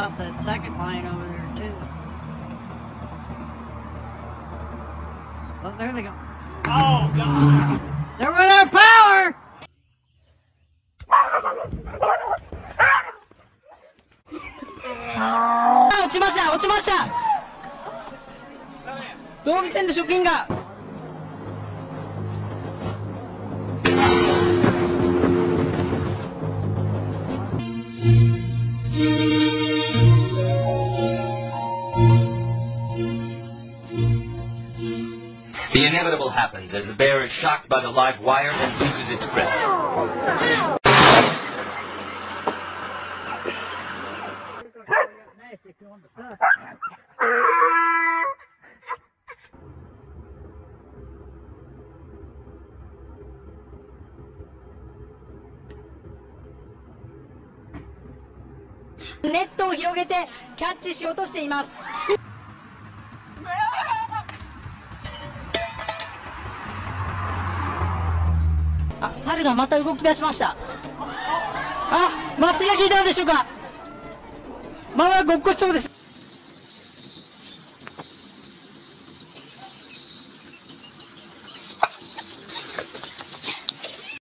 Out that second line over there too. Oh, there they go. Oh, God. They're running out of power. あ落ちました落ちました動物園の職員が The inevitable happens as the bear is shocked by the live wire and loses its grip. ネットを広げてキャッチしようとしています あ猿がまた動き出しました。あ麻酔が効いたんでしょうか。まだごっこしそうです。